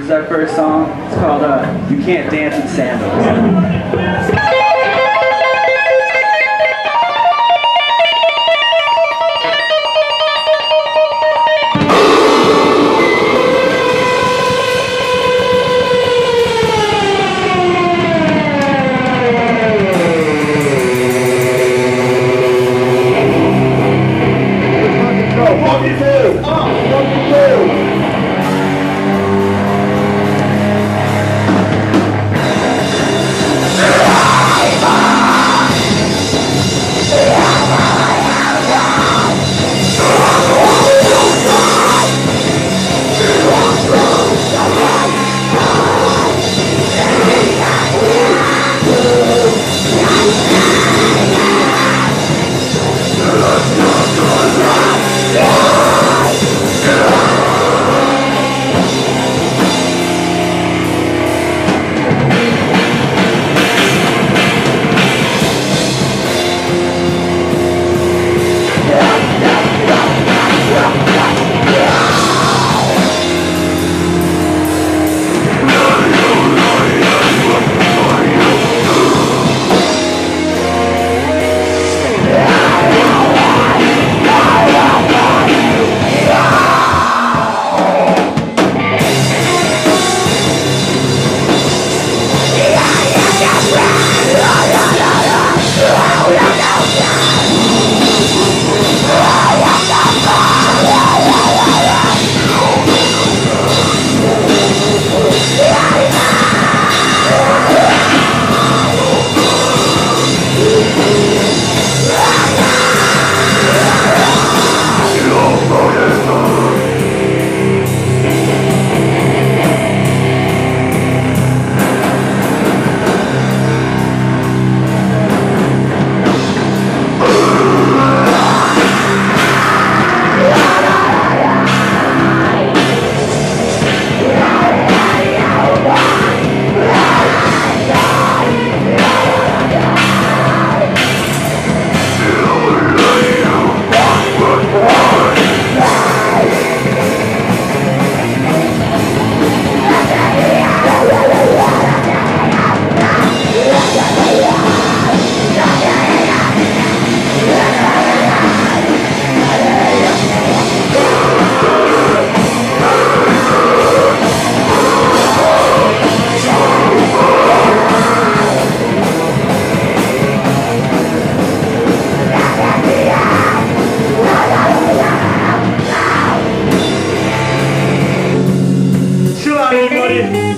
This is our first song. It's called uh, You Can't Dance in Sandals. Chill out, everybody.